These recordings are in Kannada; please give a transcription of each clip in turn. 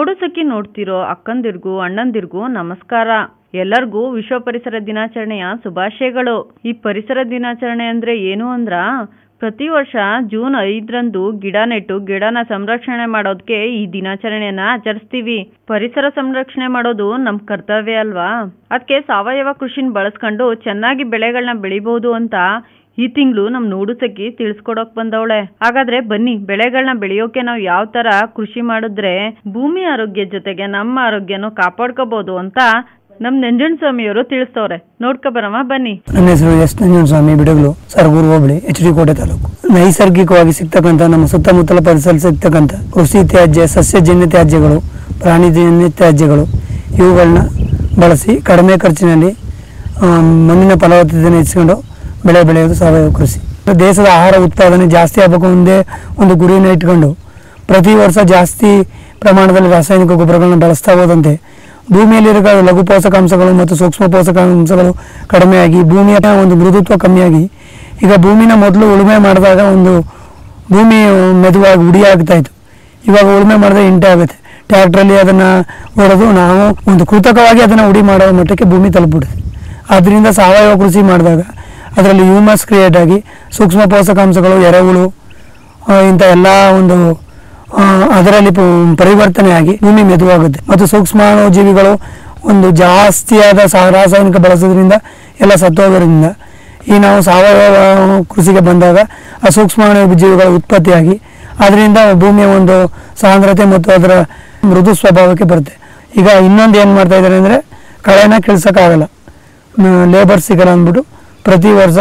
ನೋಡು ನೋಡ್ತಿರೋ ಅಕ್ಕಂದಿರ್ಗೂ ಅಣ್ಣಂದಿರ್ಗೂ ನಮಸ್ಕಾರ. ಎಲ್ಲರಿಗೂ ವಿಶ್ವ ಪರಿಸರ ದಿನಾಚರಣೆಯ ಶುಭಾಶಯಗಳು. ಈ ಪರಿಸರ ದಿನಾಚರಣೆ ಅಂದ್ರೆ ಏನು ಅಂದ್ರ, ಪ್ರತಿ ವರ್ಷ ಜೂನ್ ಐದರಂದು ಗಿಡ ನೆಟ್ಟು ಗಿಡನ ಸಂರಕ್ಷಣೆ ಮಾಡೋದಕ್ಕೆ ಈ ದಿನಾಚರಣೆಯನ್ನ ಆಚರಿಸ್ತೀವಿ. ಪರಿಸರ ಸಂರಕ್ಷಣೆ ಮಾಡೋದು ನಮ್ ಕರ್ತವ್ಯ ಅಲ್ವಾ? ಅದಕ್ಕೆ ಸಾವಯವ ಕೃಷಿನ ಬಳಸ್ಕೊಂಡು ಚೆನ್ನಾಗಿ ಬೆಳೆಗಳನ್ನ ಬೆಳಿಬಹುದು ಅಂತ ಈ ತಿಂಗಳು ನಮ್ ನೋಡು ತಿಳಿಸ್ಕೊಡಕ್ ಬಂದವಳೆ. ಹಾಗಾದ್ರೆ ಬನ್ನಿ ಬೆಳೆಗಳನ್ನ ಬೆಳೆಯೋಕೆ ನಾವು ಯಾವ ತರ ಕೃಷಿ ಮಾಡಿದ್ರೆ ಭೂಮಿ ಆರೋಗ್ಯ ಜೊತೆಗೆ ನಮ್ಮ ಆರೋಗ್ಯನೂ ಕಾಪಾಡ್ಕೋಬಹುದು ಅಂತ ನಮ್ ನಂಜನ್ ಸ್ವಾಮಿಯವರು ತಿಳಿಸ್ತವ್ರೆ. ನೋಡ್ಕೊಬರಮ್ಮ ಬನ್ನಿ. ನನ್ನ ಹೆಸರು ಎಸ್ ನಂಜನಸ್ವಾಮಿ ಬಿಡಗಲು, ಸರ್ಗೂರು ಹೋಬಳಿ, ಎಚ್ ಡಿ ಕೋಟೆ ತಾಲೂಕು. ನೈಸರ್ಗಿಕವಾಗಿ ಸಿಗ್ತಕ್ಕಂಥ, ನಮ್ಮ ಸುತ್ತಮುತ್ತಲ ಪರಿಸರ ಸಿಗ್ತಕ್ಕಂಥ ಕೃಷಿ ತ್ಯಾಜ್ಯ, ಸಸ್ಯಜನ್ಯ ತ್ಯಾಜ್ಯಗಳು ಪ್ರಾಣಿಜನ್ಯ ತ್ಯಾಜ್ಯಗಳು ಇವುಗಳನ್ನ ಬಳಸಿ ಕಡಿಮೆ ಖರ್ಚಿನಲ್ಲಿ ಮಣ್ಣಿನ ಫಲವತ್ತತೆಯನ್ನು ಹೆಚ್ಚಿಕೊಂಡು ಬೆಳೆ ಬೆಳೆಯೋದು ಸಾವಯವ ಕೃಷಿ. ದೇಶದ ಆಹಾರ ಉತ್ಪಾದನೆ ಜಾಸ್ತಿ ಆಗಬೇಕು ಒಂದೇ ಒಂದು ಗುರಿಯನ್ನು ಇಟ್ಕೊಂಡು ಪ್ರತಿ ವರ್ಷ ಜಾಸ್ತಿ ಪ್ರಮಾಣದಲ್ಲಿ ರಾಸಾಯನಿಕ ಗೊಬ್ಬರಗಳನ್ನು ಬಳಸ್ತಾ ಹೋದಂತೆ ಭೂಮಿಯಲ್ಲಿರುವ ಲಘು ಪೋಷಕಾಂಶಗಳು ಮತ್ತು ಸೂಕ್ಷ್ಮ ಪೋಷಕಾಂಶಗಳು ಕಡಿಮೆಯಾಗಿ ಭೂಮಿಯ ಒಂದು ಮೃದುತ್ವ ಕಮ್ಮಿಯಾಗಿ ಈಗ ಭೂಮಿನ ಮೊದಲು ಉಳುಮೆ ಮಾಡಿದಾಗ ಒಂದು ಭೂಮಿ ಮೆದುವಾಗಿ ಉಡಿ ಆಗ್ತಾ ಇತ್ತು. ಇವಾಗ ಉಳುಮೆ ಮಾಡಿದ್ರೆ ಇಂಟೆ ಆಗುತ್ತೆ. ಟ್ಯಾಕ್ಟ್ರಲ್ಲಿ ಅದನ್ನು ಹೊಡೆದು ನಾವು ಒಂದು ಕೃತಕವಾಗಿ ಅದನ್ನು ಉಡಿ ಮಾಡೋ ಮಟ್ಟಕ್ಕೆ ಭೂಮಿ ತಲುಪಿಬಿಡುತ್ತೆ. ಆದ್ದರಿಂದ ಸಾವಯವ ಕೃಷಿ ಮಾಡಿದಾಗ ಅದರಲ್ಲಿ ಹ್ಯೂಮಸ್ ಕ್ರಿಯೇಟ್ ಆಗಿ ಸೂಕ್ಷ್ಮ ಪೋಷಕಾಂಶಗಳು, ಎರೆಹುಳು ಇಂಥ ಎಲ್ಲ ಒಂದು ಅದರಲ್ಲಿ ಪರಿವರ್ತನೆ ಪರಿವರ್ತನೆಯಾಗಿ ಭೂಮಿ ಮೆದುವಾಗುತ್ತೆ. ಮತ್ತು ಸೂಕ್ಷ್ಮಾಣು ಜೀವಿಗಳು ಒಂದು ಜಾಸ್ತಿಯಾದ ರಾಸಾಯನಿಕ ಬಳಸೋದ್ರಿಂದ ಎಲ್ಲ ಸತ್ತೋಗೋದ್ರಿಂದ ಈ ನಾವು ಸಾವಯವ ಕೃಷಿಗೆ ಬಂದಾಗ ಆ ಸೂಕ್ಷ್ಮಾಣು ಜೀವಿಗಳ ಉತ್ಪತ್ತಿಯಾಗಿ ಅದರಿಂದ ಭೂಮಿಯ ಒಂದು ಸಾಂದ್ರತೆ ಮತ್ತು ಅದರ ಮೃದು ಸ್ವಭಾವಕ್ಕೆ ಬರುತ್ತೆ. ಈಗ ಇನ್ನೊಂದು ಏನು ಮಾಡ್ತಾ ಇದ್ದಾರೆ ಅಂದರೆ ಕಳೆನ ಕೆಳ್ಸೋಕ್ಕಾಗಲ್ಲ ಲೇಬರ್ ಸಿಗಲ್ಲ ಅಂದ್ಬಿಟ್ಟು ಪ್ರತಿ ವರ್ಷ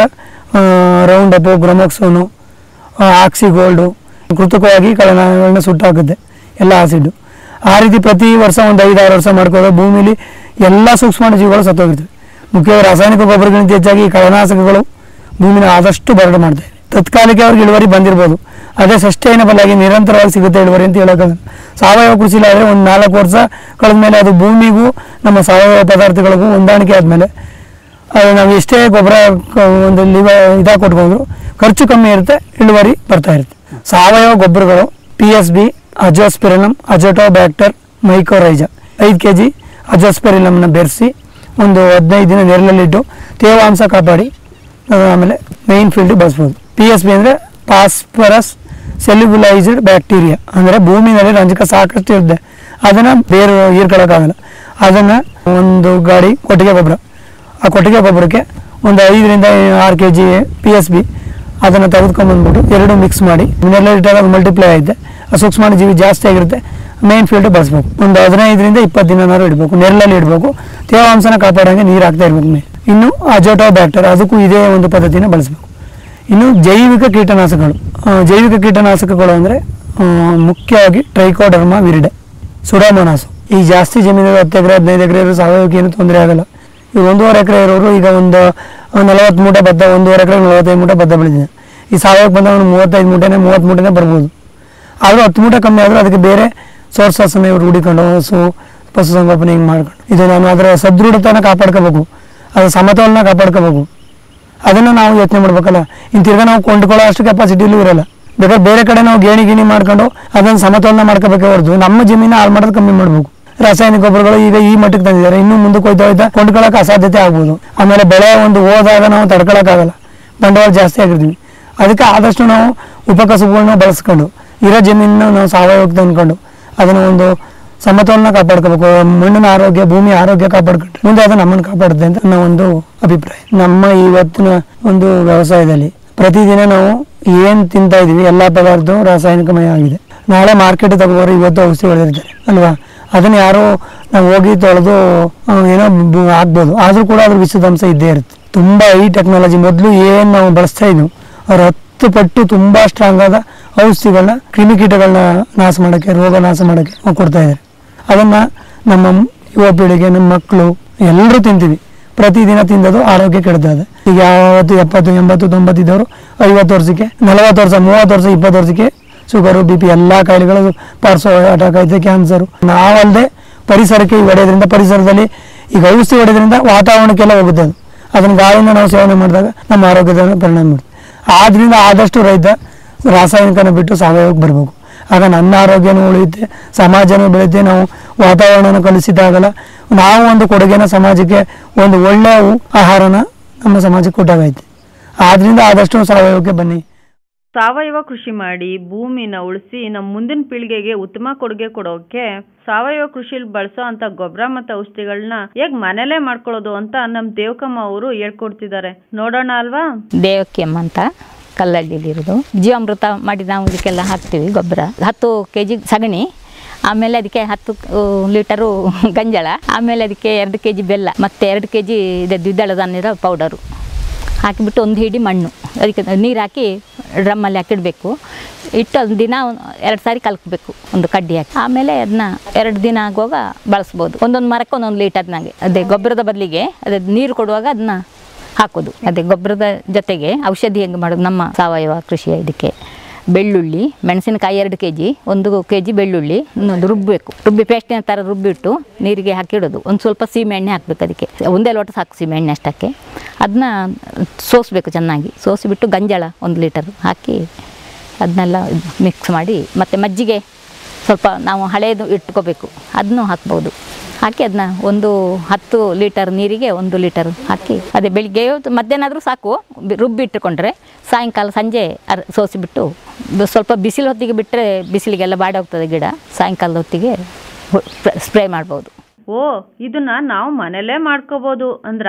round Appu Gramoxone oxy gold ಕೃತಕವಾಗಿ ಕಳೆಗಳನ್ನ ಸುಟ್ಟಾಕುತ್ತೆ, ಎಲ್ಲ ಆಸಿಡ್ ಆ ರೀತಿ ಪ್ರತಿ ವರ್ಷ ಒಂದು ಐದಾರು ವರ್ಷ ಮಾಡ್ಕೋದ್ರೆ ಭೂಮಿಲಿ ಎಲ್ಲ ಸೂಕ್ಷ್ಮಾಣು ಜೀವಿಗಳು ಸತ್ತೋಗಿರ್ತವೆ. ಮುಖ್ಯವಾಗಿ ರಾಸಾಯನಿಕ ಗೊಬ್ಬರಗಳಿಗಿಂತ ಹೆಚ್ಚಾಗಿ ಕಳೆನಾಶಕಗಳು ಭೂಮಿನ ಆದಷ್ಟು ಬರಡು ಮಾಡ್ತಾ ಇದೆ ತತ್ಕಾಲಕ್ಕೆ ಅವ್ರಿಗೆ ಇಳುವರಿ ಬಂದಿರ್ಬೋದು. ಅದೇ ಸಸ್ಟೈನಬಲ್ ಆಗಿ ನಿರಂತರವಾಗಿ ಸಿಗುತ್ತೆ ಇಳುವರಿ ಅಂತ ಹೇಳೋಕ್ಕಾಗಲ್ಲ. ಸಾವಯವ ಕೃಷಿ ಆದರೆ ಒಂದು ನಾಲ್ಕು ವರ್ಷ ಕಳೆದ ಮೇಲೆ ಅದು ಭೂಮಿಗೂ, ನಮ್ಮ ಸಾವಯವ ಪದಾರ್ಥಗಳಿಗೂ ಹೊಂದಾಣಿಕೆ ಆದಮೇಲೆ ಅದು ನಾವು ಎಷ್ಟೇ ಗೊಬ್ಬರ ಒಂದು ಲಿವ ಇದಾಗಿ ಕೊಟ್ಕೊಂಡ್ರು ಖರ್ಚು ಕಮ್ಮಿ ಇರುತ್ತೆ, ಇಳುವರಿ ಬರ್ತಾ ಇರುತ್ತೆ. ಸಾವಯವ ಗೊಬ್ಬರಗಳು P S B azospirillum azotobacter mycorrhiza. ಐದು ಕೆ ಜಿ ಅಜೋಸ್ಪೆರಿನಮ್ನ ಬೆರೆಸಿ ಒಂದು ಹದಿನೈದು ದಿನ ನೆರಳಲ್ಲಿಟ್ಟು ತೇವಾಂಶ ಕಾಪಾಡಿ ಆಮೇಲೆ ಮೇಯ್ನ್ ಫೀಲ್ಡ್ ಬಳಸ್ಬೋದು. ಪಿ ಎಸ್ ಬಿ ಅಂದರೆ ಪಾಸ್ಪರಸ್ ಸೆಲ್ಯುಲೈಸ್ಡ್ ಬ್ಯಾಕ್ಟೀರಿಯಾ ಅಂದರೆ ಭೂಮಿನಲ್ಲಿ ರಂಜಕ ಸಾಕಷ್ಟು ಇರುತ್ತೆ. ಅದನ್ನು ಬೇರೆ ಹೀರ್ಕೊಳ್ಳೋಕ್ಕಾಗಲ್ಲ ಅದನ್ನು ಒಂದು ಗಾಡಿ ಕೊಟ್ಟಿಗೆ ಗೊಬ್ಬರ. ಆ ಕೊಟ್ಟಿಗೆ ಗೊಬ್ಬರಕ್ಕೆ ಒಂದು ಐದರಿಂದ ಆರು K G P S B ಅದನ್ನು ತೆಗೆದುಕೊಂಡ್ಬಂದ್ಬಿಟ್ಟು ಎರಡು ಮಿಕ್ಸ್ ಮಾಡಿ. ನೆರಳಿಟ್ಟಾಗ ಮಲ್ಟಿಪ್ಲೈ ಐತೆ ಆ ಸೂಕ್ಷ್ಮಾಣು ಜೀವಿ ಜಾಸ್ತಿ ಆಗಿರುತ್ತೆ. ಮೇನ್ ಫೀಲ್ಡ್ ಬಳಸ್ಬೇಕು. ಒಂದು ಹದಿನೈದರಿಂದ ಇಪ್ಪತ್ತು ದಿನನಾರು ಇಡಬೇಕು. ನೆರಳಲ್ಲಿ ಇಡಬೇಕು. ತೇವಾಂಶನ ಕಾಪಾಡೋಂಗೆ ನೀರು ಹಾಕ್ತಾ ಇರಬೇಕು ಮೇಲೆ. ಇನ್ನು ಅಜೋಟೋ ಬ್ಯಾಕ್ಟರ್ ಅದಕ್ಕೂ ಇದೇ ಒಂದು ಪದ್ಧತಿನ ಬಳಸಬೇಕು. ಇನ್ನು ಜೈವಿಕ ಕೀಟನಾಶಕಗಳು. ಜೈವಿಕ ಕೀಟನಾಶಕಗಳು ಅಂದರೆ ಮುಖ್ಯವಾಗಿ ಟ್ರೈಕೋಡರ್ಮಾ ವಿರಿಡೆ, ಸುಡಾಮೋನಾಸು. ಈ ಜಾಸ್ತಿ ಜಮೀನು ಹತ್ತು ಎಕರೆ, ಹದಿನೈದು ಎಕರೆ ಇರೋ ಸಾವಯವಕ್ಕೆ ಏನು ತೊಂದರೆ ಆಗಲ್ಲ. ಈಗ ಒಂದೂವರೆ ಎಕರೆ ಇರೋರು, ಈಗ ಒಂದು ನಲವತ್ತು ಮೂಟೆ ಭತ್ತ ಒಂದೂವರೆ ಎಕರೆ ನಲವತ್ತೈದು ಮೂಟೆ ಭತ್ತ ಬೆಳೆದಿದೆ. ಈ ಸಾವಯವಕ್ಕೆ ಬಂದ ಒಂದು ಮೂವತ್ತೈದು ಮೂಟೆನೇ, ಮೂವತ್ತು ಮೂಟೆನೇ ಬರ್ಬೋದು. ಆದರೂ ಹತ್ತು ಮೂಟೆ ಕಮ್ಮಿ ಆದರೂ ಅದಕ್ಕೆ ಬೇರೆ ಸೋರ್ಸಸ್ಸನ್ನು ಇವ್ರು ಹುಡಿಕೊಂಡು, ಹಸು ಪಶುಸಂಗೋಪನೆ ಹಿಂಗೆ ಮಾಡ್ಕೊಂಡು. ಇದು ನಾನು ಅದರ ಸದೃಢತನ ಕಾಪಾಡ್ಕೋಬೇಕು. ಅದರ ಸಮತೋಲನ ಕಾಪಾಡ್ಕೋಬೇಕು. ಅದನ್ನು ನಾವು ಯೋಚನೆ ಮಾಡ್ಬೇಕಲ್ಲ. ಇನ್ನು ತಿರ್ಗಾ ನಾವು ಕೊಂಡ್ಕೊಳ್ಳೋ ಅಷ್ಟು ಕೆಪಾಸಿಟಿಲೂ ಇರಲ್ಲ. ಬೇಕಾದ್ರೆ ಬೇರೆ ಕಡೆ ನಾವು ಗೇಣಿ ಗೇಣಿ ಮಾಡ್ಕೊಂಡು ಅದನ್ನು ಸಮತೋಲನ ಮಾಡ್ಕೋಬೇಕೇ ಹೊರತು. ನಮ್ಮ ಜಮೀನ ಹಾಳು ಮಾಡೋದು ಕಮ್ಮಿ ಮಾಡಬೇಕು. ರಾಸಾಯನಿಕ ಗೊಬ್ಬರಗಳು ಈಗ ಈ ಮಟ್ಟಕ್ಕೆ ತಂದಿದ್ದಾರೆ. ಇನ್ನು ಮುಂದಕ್ಕೆ ಹೋಯ್ತಾ ಹೋಯ್ತಾ ಕೊಂಡ್ಕೊಳ್ಳೋಕೆ ಅಸಾಧ್ಯತೆ ಆಗ್ಬೋದು. ಆಮೇಲೆ ಬೆಳೆ ಒಂದು ಹೋದಾಗ ನಾವು ತಡ್ಕೊಳಕ್ಕಾಗಲ್ಲ. ಬಂಡವಾಳ ಜಾಸ್ತಿ ಆಗಿರ್ತೀವಿ. ಅದಕ್ಕೆ ಆದಷ್ಟು ನಾವು ಉಪಕಸಬುಗಳನ್ನ ಬಳಸ್ಕೊಂಡು, ಇರೋ ಜಮೀನನ್ನ ನಾವು ಸಾವಯವಕ್ಕೆ ತಂದ್ಕೊಂಡು ಅದನ್ನು ಒಂದು ಸಮತೋಲನ ಕಾಪಾಡ್ಕೋಬೇಕು. ಮಣ್ಣಿನ ಆರೋಗ್ಯ ಭೂಮಿ ಆರೋಗ್ಯ ಕಾಪಾಡ್ಕೊಂಡು ಮುಂದೆ ಅದು ನಮ್ಮನ್ನು ಕಾಪಾಡುತ್ತೆ ಅಂತ ನನ್ನ ಒಂದು ಅಭಿಪ್ರಾಯ. ನಮ್ಮ ಇವತ್ತಿನ ಒಂದು ವ್ಯವಸಾಯದಲ್ಲಿ ಪ್ರತಿದಿನ ನಾವು ಏನು ತಿಂತಾ ಇದೀವಿ, ಎಲ್ಲ ಪದಾರ್ಥವು ರಾಸಾಯನಿಕಮಯ ಆಗಿದೆ. ನಾಳೆ ಮಾರ್ಕೆಟ್ ತಗೋಬಾರ ಇವತ್ತು ಔಷಧಿ ಹೊಡೆದಿರ್ತಾರೆ ಅಲ್ವಾ? ಅದನ್ನ ಯಾರೋ ನಾವು ಹೋಗಿ ತೊಳೆದು ಏನೋ ಆಗ್ಬೋದು. ಆದರೂ ಕೂಡ ಅದ್ರ ವಿಷದ ಅಂಶ ಇದ್ದೇ ಇರುತ್ತೆ. ತುಂಬ ಈ ಟೆಕ್ನಾಲಜಿ ಮೊದಲು ಏನು ನಾವು ಬಳಸ್ತಾ ಇದ್ವು ಅವ್ರ ಹತ್ತು ಪಟ್ಟು ತುಂಬ ಸ್ಟ್ರಾಂಗ್ ಆದ ಔಷಧಿಗಳನ್ನ ಕ್ರಿಮಿಕೀಟಗಳನ್ನ ನಾಶ ಮಾಡೋಕ್ಕೆ, ರೋಗ ನಾಶ ಮಾಡೋಕ್ಕೆ ಕೊಡ್ತಾ ಇದ್ದಾರೆ ಅದನ್ನು ನಮ್ಮ ಯುವ ಪೀಳಿಗೆ, ನಮ್ಮ ಮಕ್ಕಳು ಎಲ್ಲರೂ ತಿಂತೀವಿ. ಪ್ರತಿದಿನ ತಿಂದದು ಆರೋಗ್ಯ ಕೆಡ್ತದೆ. ಈಗ ಯಾವತ್ತು ಎಪ್ಪತ್ತು, ಎಂಬತ್ತು ತೊಂಬತ್ತಿದ್ದವರು ಐವತ್ತು ವರ್ಷಕ್ಕೆ, ನಲವತ್ತು ವರ್ಷ, ಮೂವತ್ತು ವರ್ಷ, ಇಪ್ಪತ್ತು ವರ್ಷಕ್ಕೆ ಶುಗರು ಬಿ ಪಿ ಎಲ್ಲ ಕಾಯಿಲೆಗಳು ಪಾರ್ಸೋ ಅಟ್ಯಾಕ್ ಐತೆ ಕ್ಯಾನ್ಸರು ನಾವಲ್ಲದೆ ಪರಿಸರಕ್ಕೆ ಹೊಡೆಯೋದ್ರಿಂದ ಪರಿಸರದಲ್ಲಿ ಈಗ ಔಷಧಿ ಹೊಡೆಯೋದ್ರಿಂದ ವಾತಾವರಣಕ್ಕೆಲ್ಲ ಹೋಗುತ್ತೆ ಅದು. ಅದನ್ನು ಗಾಳಿನ ನಾವು ಸೇವನೆ ಮಾಡಿದಾಗ ನಮ್ಮ ಆರೋಗ್ಯದ ಪರಿಣಾಮ ಬೀರುತ್ತೆ. ಆದ್ರಿಂದ ಆದಷ್ಟು ರೈತ ರಾಸಾಯನಿಕನ ಬಿಟ್ಟು ಸಾವಯವಕ್ಕೆ ಬರಬೇಕು. ಆಗ ನನ್ನ ಆರೋಗ್ಯನೂ ಉಳಿಯುತ್ತೆ, ಸಮಾಜನೂ ಬೆಳೆಯುತ್ತೆ. ನಾವು ವಾತಾವರಣನ ಕಲಿಸಿದಾಗಲ್ಲ, ನಾವು ಒಂದು ಕೊಡುಗೆನ ಸಮಾಜಕ್ಕೆ, ಒಂದು ಒಳ್ಳೆಯ ಆಹಾರನ ನಮ್ಮ ಸಮಾಜಕ್ಕೆ ಕೊಟ್ಟಾಗೈತೆ ಆದ್ರಿಂದ ಆದಷ್ಟು ಸಾವಯವಕ್ಕೆ ಬನ್ನಿ. ಸಾವಯವ ಕೃಷಿ ಮಾಡಿ ಭೂಮಿನ ಉಳಿಸಿ ನಮ್ಮ ಮುಂದಿನ ಪೀಳಿಗೆಗೆ ಉತ್ತಮ ಕೊಡುಗೆ ಕೊಡೋಕೆ ಸಾವಯವ ಕೃಷಿಲಿ ಬಳಸೋ ಅಂತ ಗೊಬ್ಬರ ಮತ್ತು ಔಷಧಿಗಳನ್ನ ಹೇಗ್ ಮನೇಲೇ ಮಾಡ್ಕೊಳ್ಳೋದು ಅಂತ ನಮ್ಮ ದೇವಕಮ್ಮ ಅವರು ಹೇಳ್ಕೊಡ್ತಿದ್ದಾರೆ ನೋಡೋಣ ಅಲ್ವಾ? ದೇವಕ್ಕೆಮ್ಮ ಅಂತ ಕಲ್ಲಳ್ಳಿಲಿರೋದು ಜೀವಾಮೃತ ಮಾಡಿ ನಾವು ಇದಕ್ಕೆಲ್ಲ ಹಾಕ್ತೀವಿ ಗೊಬ್ಬರ ಹತ್ತು ಕೆ ಜಿ ಸಗಣಿ, ಆಮೇಲೆ ಅದಕ್ಕೆ ಹತ್ತು ಲೀಟರು ಗಂಜಳ, ಆಮೇಲೆ ಅದಕ್ಕೆ ಎರಡು ಕೆ ಜಿ ಬೆಲ್ಲ, ಮತ್ತು ಎರಡು ಕೆ ಜಿ ಇದೆ ದ್ವಿದಳ ಧಾನ್ಯದ ಪೌಡರು. ಹಾಕಿಬಿಟ್ಟು ಒಂದು ಹಿಡಿ ಮಣ್ಣು. ಅದಕ್ಕೆ ನೀರು ಹಾಕಿ ಡ್ರಮ್ಮಲ್ಲಿ ಹಾಕಿಡಬೇಕು. ಇಟ್ಟು ಒಂದು ದಿನ ಎರಡು ಸಾರಿ ಕಲ್ಕಬೇಕು ಒಂದು ಕಡ್ಡಿ ಹಾಕಿ. ಆಮೇಲೆ ಅದನ್ನ ಎರಡು ದಿನ ಆಗುವಾಗ ಬಳಸ್ಬೋದು. ಒಂದೊಂದು ಮರಕ್ಕೆ ಒಂದೊಂದು ಲೀಟರ್ನಾಗೆ ಅದೇ ಗೊಬ್ಬರದ ಬದಲಿಗೆ ಅದೇ ನೀರು ಕೊಡುವಾಗ ಅದನ್ನ ಹಾಕೋದು. ಅದೇ ಗೊಬ್ಬರದ ಜೊತೆಗೆ ಔಷಧಿ ಹೆಂಗೆ ಮಾಡೋದು ನಮ್ಮ ಸಾವಯವ ಕೃಷಿಯ ಇದಕ್ಕೆ. ಬೆಳ್ಳುಳ್ಳಿ, ಮೆಣಸಿನಕಾಯಿ ಎರಡು ಕೆ ಜಿ ಒಂದು ಕೆ ಜಿ ಬೆಳ್ಳುಳ್ಳಿ, ಇನ್ನೊಂದು ರುಬ್ಬಬೇಕು ರುಬ್ಬಿ ಪೇಸ್ಟಿನ ಥರ ರುಬ್ಬಿಟ್ಟು ನೀರಿಗೆ ಹಾಕಿಡೋದು ಒಂದು ಸ್ವಲ್ಪ ಸೀಮೆ ಎಣ್ಣೆ ಹಾಕಬೇಕು ಅದಕ್ಕೆ. ಒಂದೇ ಲೋಟ ಸಾಕು ಸೀಮೆ ಎಣ್ಣೆ ಅಷ್ಟಕ್ಕೆ. ಅದನ್ನ ಸೋಸಬೇಕು ಚೆನ್ನಾಗಿ. ಸೋಸಿಬಿಟ್ಟು ಗಂಜಳ ಒಂದು ಲೀಟರ್ ಹಾಕಿ ಅದನ್ನೆಲ್ಲ ಮಿಕ್ಸ್ ಮಾಡಿ, ಮತ್ತು ಮಜ್ಜಿಗೆ ಸ್ವಲ್ಪ ನಾವು ಹಳೇದು ಇಟ್ಕೋಬೇಕು. ಅದನ್ನು ಹಾಕ್ಬೋದು. ಹಾಕಿ ಅದನ್ನ ಒಂದು ಹತ್ತು ಲೀಟರ್ ನೀರಿಗೆ ಒಂದು ಲೀಟರ್ ಹಾಕಿ, ಅದೇ ಬೆಳಿಗ್ಗೆ ಮಧ್ಯಾಹ್ನ ಆದರೂ ಸಾಕು. ಬಿ- ರುಬ್ಬಿ ಇಟ್ಟುಕೊಂಡ್ರೆ ಸಾಯಂಕಾಲ ಸಂಜೆ ಅರ್, ಸೋಸಿಬಿಟ್ಟು ಸ್ವಲ್ಪ ಬಿಸಿಲು ಹೊತ್ತಿಗೆ ಬಿಟ್ಟರೆ ಬಿಸಿಲಿಗೆಲ್ಲ ಬಾಡೋಗ್ತದೆ ಗಿಡ. ಸಾಯಂಕಾಲದ ಹೊತ್ತಿಗೆ ಸ್ಪ್ರೇ ಮಾಡ್ಬೋದು. ಓ ಇದನ್ನ ನಾವು ಮನೆಯಲ್ಲೇ ಮಾಡ್ಕೋಬಹುದು ಅಂದ್ರ?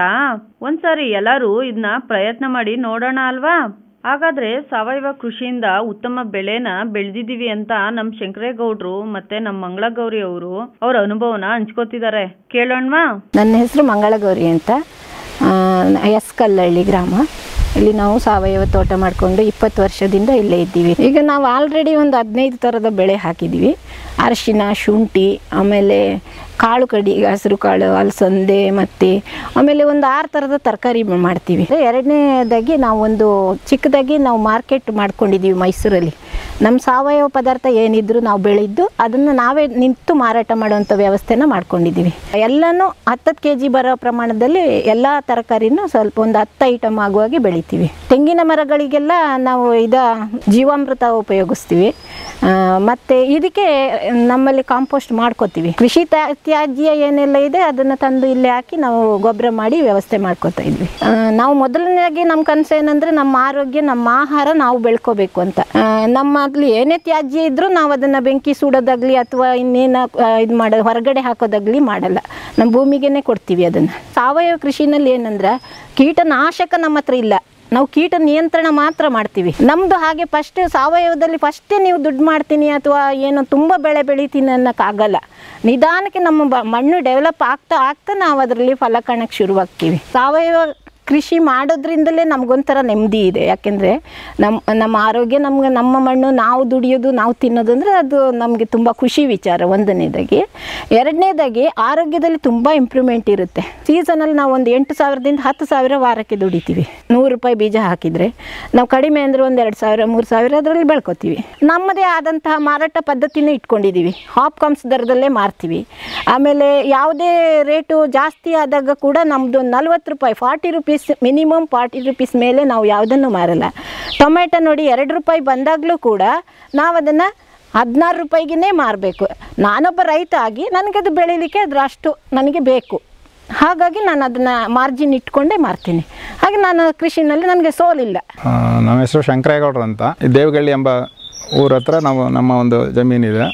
ಒಂದ್ಸಾರಿ ಎಲ್ಲರೂ ಇದನ್ನ ಪ್ರಯತ್ನ ಮಾಡಿ ನೋಡೋಣ ಅಲ್ವಾ? ಹಾಗಾದ್ರೆ ಸಾವಯವ ಕೃಷಿಯಿಂದ ಉತ್ತಮ ಬೆಳೆನ ಬೆಳೆದಿದ್ದೀವಿ ಅಂತ ನಮ್ಮ ಶಂಕರೇಗೌಡ್ರು ಮತ್ತೆ ನಮ್ ಮಂಗಳಗೌರಿ ಅವರು ಅವ್ರ ಅನುಭವನ ಹಂಚ್ಕೋತಿದ್ದಾರೆ ಕೇಳೋಣವಾ? ನನ್ನ ಹೆಸರು ಮಂಗಳಗೌರಿ ಅಂತ. ಎಸ್ ಕಲ್ಲಳ್ಳಿ ಗ್ರಾಮ. ಇಲ್ಲಿ ನಾವು ಸಾವಯವ ತೋಟ ಮಾಡಿಕೊಂಡು ಇಪ್ಪತ್ತು ವರ್ಷದಿಂದ ಇಲ್ಲೇ ಇದ್ದೀವಿ. ಈಗ ನಾವು ಆಲ್ರೆಡಿ ಒಂದು ಹದಿನೈದು ಥರದ ಬೆಳೆ ಹಾಕಿದ್ದೀವಿ. ಅರಿಶಿನ ಶುಂಠಿ, ಆಮೇಲೆ ಕಾಳು ಕಡಿ, ಹಸಿರು ಕಾಳು, ಅಲಸಂದೆ ಮತ್ತು ಆಮೇಲೆ ಒಂದು ಆರು ಥರದ ತರಕಾರಿ ಮಾಡ್ತೀವಿ. ಎರಡನೇದಾಗಿ ನಾವು ಒಂದು ಚಿಕ್ಕದಾಗಿ ನಾವು ಮಾರ್ಕೆಟ್ ಮಾಡ್ಕೊಂಡಿದ್ದೀವಿ ಮೈಸೂರಲ್ಲಿ. ನಮ್ಮ ಸಾವಯವ ಪದಾರ್ಥ ಏನಿದ್ರು ನಾವು ಬೆಳೆದ್ದು ಅದನ್ನು ನಾವೇ ನಿಂತು ಮಾರಾಟ ಮಾಡುವಂಥ ವ್ಯವಸ್ಥೆನ ಮಾಡ್ಕೊಂಡಿದ್ದೀವಿ. ಎಲ್ಲನೂ ಹತ್ತತ್ತು ಕೆ ಜಿ ಬರೋ ಪ್ರಮಾಣದಲ್ಲಿ ಎಲ್ಲ ತರಕಾರಿನೂ ಸ್ವಲ್ಪ ಒಂದು ಹತ್ತು ಐಟಮ್ ಆಗುವಾಗೆ ಬೆಳಿತೀವಿ. ತೆಂಗಿನ ಮರಗಳಿಗೆಲ್ಲ ನಾವು ಇದ ಜೀವಾಮೃತ ಉಪಯೋಗಿಸ್ತೀವಿ. ಮತ್ತು ಇದಕ್ಕೆ ನಮ್ಮಲ್ಲಿ ಕಾಂಪೋಸ್ಟ್ ಮಾಡ್ಕೋತೀವಿ. ಕೃಷಿ ತ್ಯಾ- ತ್ಯಾಜ್ಯ ಏನೆಲ್ಲ ಇದೆ ಅದನ್ನು ತಂದು ಇಲ್ಲಿ ಹಾಕಿ ನಾವು ಗೊಬ್ಬರ ಮಾಡಿ ವ್ಯವಸ್ಥೆ ಮಾಡ್ಕೋತಾ ಇದ್ವಿ. ನಾವು ಮೊದಲನೇದಾಗಿ ನಮ್ಮ ಕನಸು ಏನಂದ್ರೆ ನಮ್ಮ ಆರೋಗ್ಯ ನಮ್ಮ ಆಹಾರ ನಾವು ಬೆಳ್ಕೋಬೇಕು ಅಂತ. ಆ, ನಮ್ಮಲ್ಲಿ ಏನೇ ತ್ಯಾಜ್ಯ ಇದ್ದರೂ ನಾವು ಅದನ್ನು ಬೆಂಕಿ ಸುಡೋದಾಗಲಿ ಅಥವಾ ಇನ್ನೇನು ಇದು ಮಾಡೋ, ಹೊರಗಡೆ ಹಾಕೋದಾಗ್ಲಿ ಮಾಡಲ್ಲ. ನಮ್ಮ ಭೂಮಿಗೆನೆ ಕೊಡ್ತೀವಿ ಅದನ್ನು. ಸಾವಯವ ಕೃಷಿನಲ್ಲಿ ಏನಂದ್ರೆ, ಕೀಟನಾಶಕ ನಮ್ಮ ಹತ್ರ ಇಲ್ಲ. ನಾವು ಕೀಟ ನಿಯಂತ್ರಣ ಮಾತ್ರ ಮಾಡ್ತೀವಿ. ನಮ್ಮದು ಹಾಗೆ ಫಸ್ಟ್ ಸಾವಯವದಲ್ಲಿ ಫಸ್ಟೇ ನೀವು ದುಡ್ಡು ಮಾಡ್ತೀನಿ ಅಥವಾ ಏನೋ ತುಂಬ ಬೆಳೆ ಬೆಳಿತೀನಿ ಅನ್ನೋಕ್ಕಾಗಲ್ಲ ನಿಧಾನಕ್ಕೆ ನಮ್ಮ ಮಣ್ಣು ಡೆವಲಪ್ ಆಗ್ತಾ ಆಗ್ತಾ ನಾವು ಅದರಲ್ಲಿ ಫಲ ಕಾಣಕ್ಕೆ ಶುರುವಾಗ್ತೀವಿ. ಸಾವಯವ ಕೃಷಿ ಮಾಡೋದ್ರಿಂದಲೇ ನಮಗೊಂಥರ ನೆಮ್ಮದಿ ಇದೆ. ಯಾಕೆಂದರೆ ನಮ್ಮ ನಮ್ಮ ಆರೋಗ್ಯ ನಮ್ಗೆ, ನಮ್ಮ ಮಣ್ಣು ನಾವು ದುಡಿಯೋದು, ನಾವು ತಿನ್ನೋದು ಅಂದರೆ ಅದು ನಮಗೆ ತುಂಬ ಖುಷಿ ವಿಚಾರ ಒಂದನೇದಾಗಿ. ಎರಡನೇದಾಗಿ ಆರೋಗ್ಯದಲ್ಲಿ ತುಂಬ ಇಂಪ್ರೂವ್ಮೆಂಟ್ ಇರುತ್ತೆ. ಸೀಸನಲ್ಲಿ ನಾವು ಒಂದು ಎಂಟು ಸಾವಿರದಿಂದ ಹತ್ತು ಸಾವಿರ ವಾರಕ್ಕೆ ದುಡಿತೀವಿ. ನೂರು ರೂಪಾಯಿ ಬೀಜ ಹಾಕಿದರೆ. ನಾವು ಕಡಿಮೆ ಅಂದರೆ ಒಂದು ಎರಡು ಸಾವಿರ, ಮೂರು ಸಾವಿರ ಅದರಲ್ಲಿ ಬೆಳ್ಕೊತೀವಿ. ನಮ್ಮದೇ ಆದಂತಹ ಮಾರಾಟ ಪದ್ಧತಿನೇ ಇಟ್ಕೊಂಡಿದ್ದೀವಿ ಹಾಪ್ ಕಾಮ್ಸ್ ದರದಲ್ಲೇ ಮಾರ್ತೀವಿ. ಆಮೇಲೆ ಯಾವುದೇ ರೇಟು ಜಾಸ್ತಿ ಆದಾಗ ಕೂಡ ನಮ್ಮದು ನಲ್ವತ್ತು ರೂಪಾಯಿ, forty rupees minimum forty rupees ಮೇಲೆ ನಾವು ಯಾವುದನ್ನು ಮಾರಲ್ಲ. ಟೊಮೆಟೊ ನೋಡಿ ಎರಡು ರೂಪಾಯಿ ಬಂದಾಗಲೂ ಕೂಡ ನಾವು ಅದನ್ನು ಹದಿನಾರು ರೂಪಾಯಿಗೇ ಮಾರಬೇಕು. ನಾನೊಬ್ಬ ರೈತ ಆಗಿ ನನಗದು ಬೆಳೀಲಿಕ್ಕೆ ಅದರ ಅಷ್ಟು ನನಗೆ ಬೇಕು. ಹಾಗಾಗಿ ನಾನು ಅದನ್ನು ಮಾರ್ಜಿನ್ ಇಟ್ಕೊಂಡೇ ಮಾರ್ತೀನಿ. ಹಾಗೆ ನಾನು ಕೃಷಿನಲ್ಲಿ ನನಗೆ ಸೋಲಿಲ್ಲ. ನಮ್ಮ ಹೆಸರು ಶಂಕರೇಗೌಡರು ಅಂತ. ದೇವಗಳ್ಳಿ ಎಂಬ ಊರ ಹತ್ರ ನಾವು ನಮ್ಮ ಒಂದು ಜಮೀನಿದೆ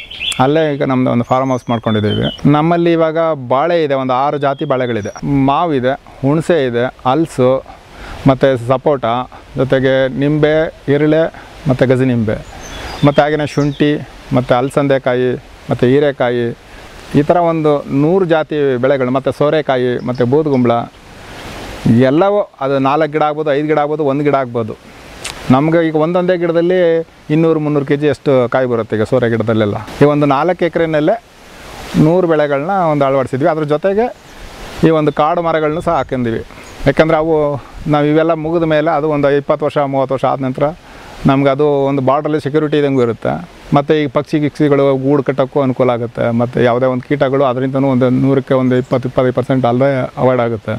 ಅಲ್ಲೇ ಈಗ ನಮ್ಮದು ಒಂದು ಫಾರ್ಮ್ ಹೌಸ್ ಮಾಡ್ಕೊಂಡಿದ್ದೀವಿ. ನಮ್ಮಲ್ಲಿ ಇವಾಗ ಬಾಳೆ ಇದೆ, ಒಂದು ಆರು ಜಾತಿ ಬಾಳೆಗಳಿದೆ. ಮಾವಿದೆ ಹುಣಸೆ ಇದೆ, ಹಲ್ಸು, ಮತ್ತು ಸಪೋಟ, ಜೊತೆಗೆ ನಿಂಬೆ ಇರಳೆ ಮತ್ತು ಗಜನಿಂಬೆ ಮತ್ತು ಆಗಿನ ಶುಂಠಿ, ಮತ್ತು ಅಲಸಂದೆಕಾಯಿ, ಮತ್ತು ಹೀರೆಕಾಯಿ, ಈ ಥರ ಒಂದು ನೂರು ಜಾತಿ ಬೆಳೆಗಳು, ಮತ್ತು ಸೋರೆಕಾಯಿ, ಮತ್ತು ಬೂದುಗುಂಬಳ ಎಲ್ಲವೂ ಅದು ನಾಲ್ಕು ಗಿಡ ಆಗ್ಬೋದು, ಐದು ಗಿಡ ಆಗ್ಬೋದು, ಒಂದು ಗಿಡ ಆಗ್ಬೋದು. ನಮ್ಗೆ ಈಗ ಒಂದೊಂದೇ ಗಿಡದಲ್ಲಿ ಇನ್ನೂರು ಮುನ್ನೂರು ಕೆ ಜಿ ಅಷ್ಟು ಕಾಯಿ ಬರುತ್ತೆ ಈಗ ಸೋರೆ ಗಿಡದಲ್ಲೆಲ್ಲ. ಈ ಒಂದು ನಾಲ್ಕು ಎಕರೆನಲ್ಲೇ ನೂರು ಬೆಳೆಗಳನ್ನ ಒಂದು ಅಳವಡಿಸಿದ್ವಿ. ಅದ್ರ ಜೊತೆಗೆ ಈ ಒಂದು ಕಾಡು ಮರಗಳನ್ನ ಸಹ ಹಾಕಿದ್ವಿ. ಯಾಕಂದರೆ ಅವು ನಾವು ಇವೆಲ್ಲ ಮುಗಿದ ಮೇಲೆ ಅದು ಒಂದು ಇಪ್ಪತ್ತು ವರ್ಷ, ಮೂವತ್ತು ವರ್ಷ ಆದ ನಂತರ ನಮ್ಗೆ ಅದು ಒಂದು ಬಾರ್ಡ್ರಲ್ಲಿ ಸೆಕ್ಯೂರಿಟಿ ಇದ್ದಂಗೂ ಇರುತ್ತೆ. ಮತ್ತು ಈ ಪಕ್ಷಿ ಗಿಕ್ಷಿಗಳು ಗೂಡು ಕಟ್ಟೋಕ್ಕೂ ಅನುಕೂಲ ಆಗುತ್ತೆ. ಮತ್ತು ಯಾವುದೇ ಒಂದು ಕೀಟಗಳು ಅದರಿಂದನೂ ಒಂದು ನೂರಕ್ಕೆ ಒಂದು ಇಪ್ಪತ್ತು, ಇಪ್ಪತ್ತೈದು ಪರ್ಸೆಂಟ್ ಅಲ್ಲದೆ ಅವಾಯ್ಡ್ ಆಗುತ್ತೆ.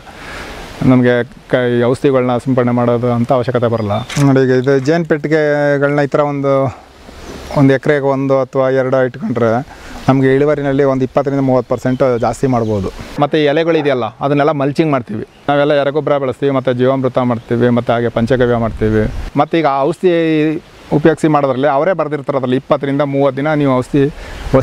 ನಮಗೆ ಕ ಔಷಧಿಗಳನ್ನ ಸಿಂಪಡಣೆ ಮಾಡೋದು ಅಂತ ಅವಶ್ಯಕತೆ ಬರಲ್ಲ. ನೋಡಿ ಈಗ ಇದು ಜೇನು ಪೆಟ್ಟಿಗೆಗಳನ್ನ ಈ ಥರ ಒಂದು ಒಂದು ಎಕರೆಗೆ ಒಂದು ಅಥವಾ ಎರಡು ಇಟ್ಕೊಂಡ್ರೆ ನಮಗೆ ಇಳುವರಿನಲ್ಲಿ ಒಂದು ಇಪ್ಪತ್ತರಿಂದ ಮೂವತ್ತು ಪರ್ಸೆಂಟ್ ಜಾಸ್ತಿ ಮಾಡ್ಬೋದು. ಮತ್ತು ಈ ಎಲೆಗಳಿದೆಯಲ್ಲ ಅದನ್ನೆಲ್ಲ ಮಲ್ಚಿಂಗ್ ಮಾಡ್ತೀವಿ. ನಾವೆಲ್ಲ ಎರಗೊಬ್ಬರ ಬೆಳೆಸ್ತೀವಿ ಮತ್ತು ಜೀವಾಮೃತ ಮಾಡ್ತೀವಿ ಮತ್ತು ಹಾಗೆ ಪಂಚಗವ್ಯ ಮಾಡ್ತೀವಿ. ಮತ್ತು ಈಗ ಔಷಧಿ ಉಪಯೋಗಿಸಿ ಮಾಡೋದ್ರಲ್ಲಿ ಅವರೇ ಬರೆದಿರ್ತಾರೆ ಅದರಲ್ಲಿ ಇಪ್ಪತ್ತರಿಂದ ಮೂವತ್ತು ದಿನ ನೀವು ಔಷಧಿ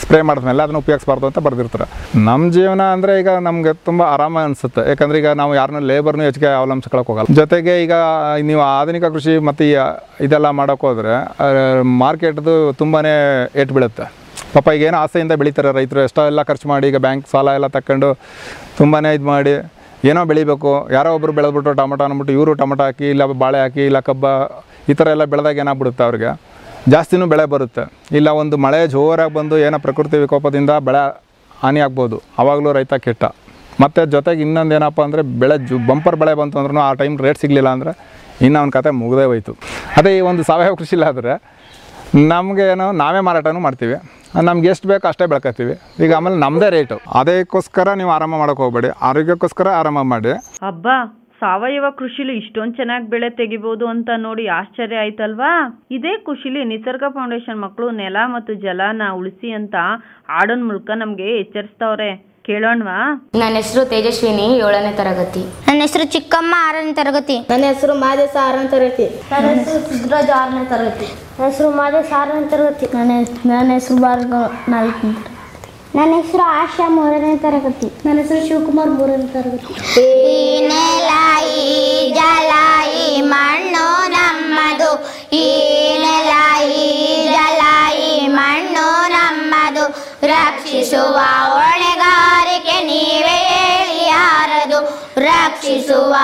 ಸ್ಪ್ರೇ ಮಾಡಿದ್ಮೇಲೆ ಅದನ್ನು ಉಪಯೋಗಿಸ್ಬಾರ್ದು ಅಂತ ಬರೆದಿರ್ತಾರೆ. ನಮ್ಮ ಜೀವನ ಅಂದರೆ ಈಗ ನಮಗೆ ತುಂಬ ಆರಾಮ ಅನಿಸುತ್ತೆ. ಯಾಕಂದರೆ ಈಗ ನಾವು ಯಾರನ್ನೂ ಲೇಬರ್ನೂ ಹೆಚ್ಚಿಗೆ ಅವಲಂಬಿಸ್ಕೊಳಕ್ಕೆ ಹೋಗಲ್ಲ. ಜೊತೆಗೆ ಈಗ ನೀವು ಆಧುನಿಕ ಕೃಷಿ ಮತ್ತು ಇದೆಲ್ಲ ಮಾಡೋಕ್ಕೋದ್ರೆ ಹೋದರೆ ಮಾರ್ಕೆಟ್ದು ತುಂಬಾ ಏಟ್ ಬೀಳುತ್ತೆ. ಪಾಪ ಈಗ ಏನೋ ಆಸೆಯಿಂದ ಬೆಳೀತಾರೆ ರೈತರು. ಎಷ್ಟೋ ಎಲ್ಲ ಖರ್ಚು ಮಾಡಿ ಈಗ ಬ್ಯಾಂಕ್ ಸಾಲ ಎಲ್ಲ ತಗೊಂಡು ತುಂಬಾ ಇದು ಮಾಡಿ ಏನೋ ಬೆಳಿಬೇಕು. ಯಾರೋ ಒಬ್ಬರು ಬೆಳೆದ್ಬಿಟ್ಟು ಟೊಮೊಟೊ ಅನ್ಬಿಟ್ಟು ಇವರು ಟೊಮೊಟೊ ಹಾಕಿ ಇಲ್ಲ ಬಾಳೆ ಹಾಕಿ ಇಲ್ಲ ಕಬ್ಬ ಈ ಥರ ಎಲ್ಲ ಬೆಳೆದಾಗ ಏನಾಗ್ಬಿಡುತ್ತೆ ಅವ್ರಿಗೆ? ಜಾಸ್ತಿನೂ ಬೆಳೆ ಬರುತ್ತೆ. ಇಲ್ಲ, ಒಂದು ಮಳೆ ಜೋರಾಗಿ ಬಂದು ಏನೋ ಪ್ರಕೃತಿ ವಿಕೋಪದಿಂದ ಬೆಳೆ ಹಾನಿ ಆಗ್ಬೋದು. ಆವಾಗಲೂ ರೈತ ಕೆಟ್ಟ. ಮತ್ತು ಜೊತೆಗೆ ಇನ್ನೊಂದು ಏನಪ್ಪ ಅಂದರೆ, ಬೆಳೆ ಜು, ಬಂಪರ್ ಬೆಳೆ ಬಂತು ಅಂದ್ರೂ ಆ ಟೈಮ್ ರೇಟ್ ಸಿಗಲಿಲ್ಲ ಅಂದರೆ ಇನ್ನು ಅವ್ನ ಕತೆ ಮುಗದೇ ಹೋಯ್ತು. ಅದೇ ಈ ಒಂದು ಸಾವಯವ ಕೃಷಿಲಾದರೆ ನಮಗೆ ಏನೋ ನಾವೇ ಮಾರಾಟನೂ ಮಾಡ್ತೀವಿ. ನಮ್ಗೆ ಎಷ್ಟು ಬೇಕೋ ಅಷ್ಟೇ ಬೆಳ್ಕೊತೀವಿ. ಈಗ ಆಮೇಲೆ ನಮ್ಮದೇ ರೇಟು ಅದಕ್ಕೋಸ್ಕರ ನೀವು ಆರಾಮ ಮಾಡೋಕೆ ಹೋಗಬೇಡಿ. ಆರೋಗ್ಯಕ್ಕೋಸ್ಕರ ಆರಾಮ ಮಾಡಿ. ಅಬ್ಬಾ ಸಾವಯವ ಕೃಷಿಲಿ ಇಷ್ಟೊಂದ್ ಚೆನ್ನಾಗಿ ಬೆಳೆ ತೆಗಿಬಹುದು ಅಂತ ನೋಡಿ ಆಶ್ಚರ್ಯ ಆಯ್ತಲ್ವಾ? ಇದೇ ಖುಷಿಲಿ ನಿಸರ್ಗ ಫೌಂಡೇಶನ್ ಮಕ್ಕಳು ನೆಲ ಮತ್ತು ಜಲನ ಉಳಿಸಿ ಅಂತ ಆಡೋನ್ ಮೂಲಕ ನಮ್ಗೆ ಎಚ್ಚರಿಸ್ತವ್ರೆ. ಕೇಳೋಣವಾ? ನನ್ನ ಹೆಸರು ತೇಜಸ್ವಿನಿ ಏಳನೇ ತರಗತಿ. ನನ್ನ ಹೆಸರು ಚಿಕ್ಕಮ್ಮ ಆರನೇ ತರಗತಿ. ನನ್ನ ಹೆಸರು ಮಾದೇಶ ಆರನೇ ತರಗತಿ. ನನ್ನ ಹೆಸರು ಆರನೇ ತರಗತಿ. ನನ್ನ ಹೆಸರು ಮಾದೇಶ ಆರನೇ ತರಗತಿ. ನನ್ನ ನನ್ನ ಹೆಸರು ಭಾರ್ಗವ ನಾಲ್ಕನೇ ನನ್ನ ಹೆಸರು ಆಶಾ ಮೂರನೇ ತರಗತಿ. ನನ್ನ ಹೆಸರು ಶಿವಕುಮಾರ್ ಮೂರನೇ ತರಗತಿ. ಈ ಜಲಾಯಿ, ಮಣ್ಣು ನಮ್ಮದು. ಈ ಜಲಾಯಿ, ಮಣ್ಣು ನಮ್ಮದು. ರಕ್ಷಿಸುವ ಹೊಣೆಗಾರಿಕೆ ನೀವೇ ಯಾರದು ರಕ್ಷಿಸುವ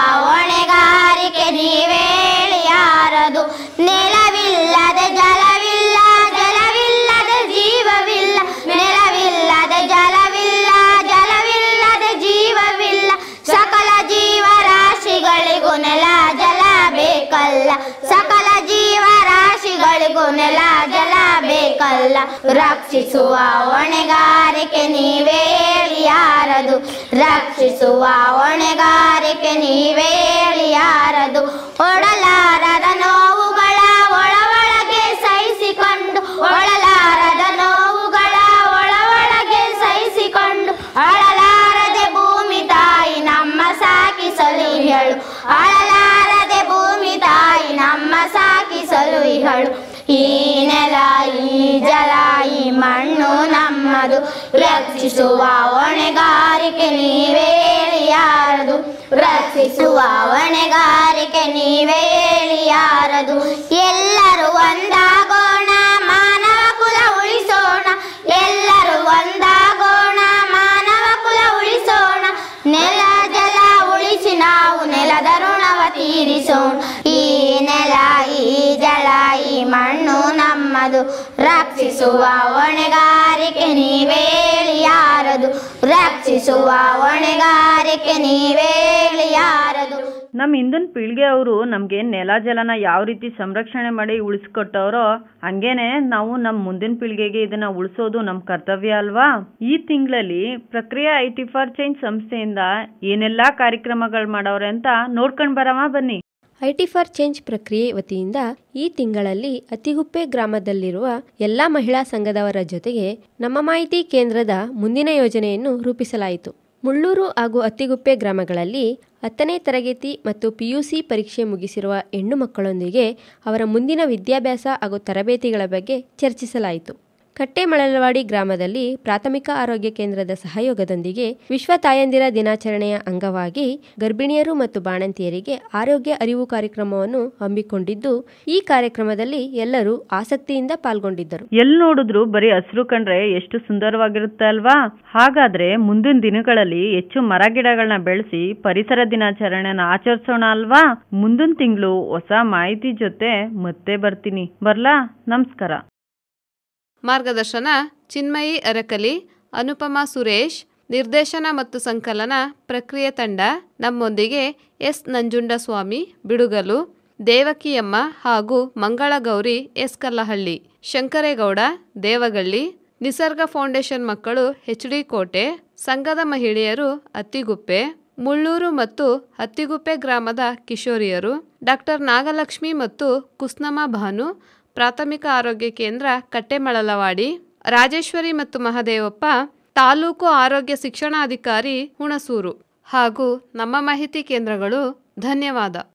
ಬೇಕಲ್ಲ ರಕ್ಷಿಸುವ ಹೊಣೆಗಾರಿಕೆ ನೀವೇ ಯಾರದು? ರಕ್ಷಿಸುವ ಹೊಣೆಗಾರಿಕೆ ನೀವೇ ಯಾರದು? ಈ ಜಲ ಈ ಮಣ್ಣು ನಮ್ಮದು. ರಕ್ಷಿಸುವ ಹೊಣೆಗಾರಿಕೆ ನೀವೇಳಿಯಾರದು ರಕ್ಷಿಸುವ ಹೊಣೆಗಾರಿಕೆ ನೀವೇಳಿಯಾರದು ಎಲ್ಲರೂ ಒಂದಾಗೋಣ ರಕ್ಷಿಸುವ ಹೊಣೆಗಾರಿಕೆ ನೀವೇಳಿಯಾರದು ರಕ್ಷಿಸುವ ಹೊಣೆಗಾರಿಕೆ ನೀವೇಳಿಯಾರದು ಯಾರದು? ನಮ್ಮ ಹಿಂದಿನ ಪೀಳಿಗೆ ಅವರು ನಮಗೆ ನೆಲ ಜಲನ ಯಾವ ರೀತಿ ಸಂರಕ್ಷಣೆ ಮಾಡಿ ಉಳಿಸ್ಕೊಟ್ಟವರೋ, ಹಂಗೇನೆ ನಾವು ನಮ್ಮ ಮುಂದಿನ ಪೀಳಿಗೆಗೆ ಇದನ್ನ ಉಳಿಸೋದು ನಮ್ಮ ಕರ್ತವ್ಯ ಅಲ್ವಾ? ಈ ತಿಂಗಳಲ್ಲಿ ಪ್ರಕ್ರಿಯೆ ಐ ಟಿ ಫಾರ್ ಚೇಂಜ್ ಸಂಸ್ಥೆಯಿಂದ ಏನೆಲ್ಲ ಕಾರ್ಯಕ್ರಮಗಳು ಮಾಡವ್ರೆ ಅಂತ ನೋಡ್ಕೊಂಡು ಬರವಾ ಬನ್ನಿ. ಐಟಿ ಫಾರ್ ಚೇಂಜ್ ಪ್ರಕ್ರಿಯೆ ವತಿಯಿಂದ ಈ ತಿಂಗಳಲ್ಲಿ ಅತಿಗುಪ್ಪೆ ಗ್ರಾಮದಲ್ಲಿರುವ ಎಲ್ಲಾ ಮಹಿಳಾ ಸಂಘದವರ ಜೊತೆಗೆ ನಮ್ಮ ಮಾಹಿತಿ ಕೇಂದ್ರದ ಮುಂದಿನ ಯೋಜನೆಯನ್ನು ರೂಪಿಸಲಾಯಿತು. ಮುಳ್ಳೂರು ಹಾಗೂ ಅತ್ತಿಗುಪ್ಪೆ ಗ್ರಾಮಗಳಲ್ಲಿ ಹತ್ತನೇ ತರಗತಿ ಮತ್ತು ಪಿಯುಸಿ ಪರೀಕ್ಷೆ ಮುಗಿಸಿರುವ ಹೆಣ್ಣು ಮಕ್ಕಳೊಂದಿಗೆ ಅವರ ಮುಂದಿನ ವಿದ್ಯಾಭ್ಯಾಸ ಹಾಗೂ ತರಬೇತಿಗಳ ಬಗ್ಗೆ ಚರ್ಚಿಸಲಾಯಿತು. ಕಟ್ಟೆಮಳಲವಾಡಿ ಗ್ರಾಮದಲ್ಲಿ ಪ್ರಾಥಮಿಕ ಆರೋಗ್ಯ ಕೇಂದ್ರದ ಸಹಯೋಗದೊಂದಿಗೆ ವಿಶ್ವ ತಾಯಂದಿರ ದಿನಾಚರಣೆಯ ಅಂಗವಾಗಿ ಗರ್ಭಿಣಿಯರು ಮತ್ತು ಬಾಣಂತಿಯರಿಗೆ ಆರೋಗ್ಯ ಅರಿವು ಕಾರ್ಯಕ್ರಮವನ್ನು ಹಮ್ಮಿಕೊಂಡಿದ್ದು, ಈ ಕಾರ್ಯಕ್ರಮದಲ್ಲಿ ಎಲ್ಲರೂ ಆಸಕ್ತಿಯಿಂದ ಪಾಲ್ಗೊಂಡಿದ್ದರು. ಎಲ್ಲಿ ನೋಡಿದ್ರು ಬರೀ ಹಸಿರು ಕಂಡ್ರೆ ಎಷ್ಟು ಸುಂದರವಾಗಿರುತ್ತೆ ಅಲ್ವಾ? ಹಾಗಾದ್ರೆ ಮುಂದಿನ ದಿನಗಳಲ್ಲಿ ಹೆಚ್ಚು ಮರ ಗಿಡಗಳನ್ನ ಬೆಳೆಸಿ ಪರಿಸರ ದಿನಾಚರಣೆನ ಆಚರಿಸೋಣ ಅಲ್ವಾ? ಮುಂದಿನ ತಿಂಗಳು ಹೊಸ ಮಾಹಿತಿ ಜೊತೆ ಮತ್ತೆ ಬರ್ತೀನಿ. ಬರ್ಲಾ? ನಮಸ್ಕಾರ. ಮಾರ್ಗದರ್ಶನ ಚಿನ್ಮಯಿ ಅರಕಲಿ, ಅನುಪಮಾ ಸುರೇಶ್, ನಿರ್ದೇಶನ ಮತ್ತು ಸಂಕಲನ ಪ್ರಕ್ರಿಯೆ ತಂಡ, ನಮ್ಮೊಂದಿಗೆ ಎಸ್. ನಂಜುಂಡಸ್ವಾಮಿ, ಬಿಡುಗಲು, ದೇವಕಿಯಮ್ಮ ಹಾಗೂ ಮಂಗಳಗೌರಿ ಎಸ್. ಕಲ್ಲಹಳ್ಳಿ, ಶಂಕರೇಗೌಡ, ದೇವಗಳ್ಳಿ, ನಿಸರ್ಗ ಫೌಂಡೇಶನ್ ಮಕ್ಕಳು ಎಚ್ ಡಿ ಕೋಟೆ, ಸಂಘದ ಮಹಿಳೆಯರು ಅತ್ತಿಗುಪ್ಪೆ, ಮುಳ್ಳೂರು ಮತ್ತು ಹತ್ತಿಗುಪ್ಪೆ ಗ್ರಾಮದ ಕಿಶೋರಿಯರು, ಡಾಕ್ಟರ್ ನಾಗಲಕ್ಷ್ಮಿ ಮತ್ತು ಕುಸ್ನಮ ಭಾನು ಪ್ರಾಥಮಿಕ ಆರೋಗ್ಯ ಕೇಂದ್ರ ಕಟ್ಟೆಮಳಲವಾಡಿ, ರಾಜೇಶ್ವರಿ ಮತ್ತು ಮಹದೇವಪ್ಪ, ತಾಲೂಕು ಆರೋಗ್ಯ ಶಿಕ್ಷಣಾಧಿಕಾರಿ ಹುಣಸೂರು. ಹಾಗೂ ನಮ್ಮ ಮಾಹಿತಿ ಕೇಂದ್ರಗಳು ಧನ್ಯವಾದ.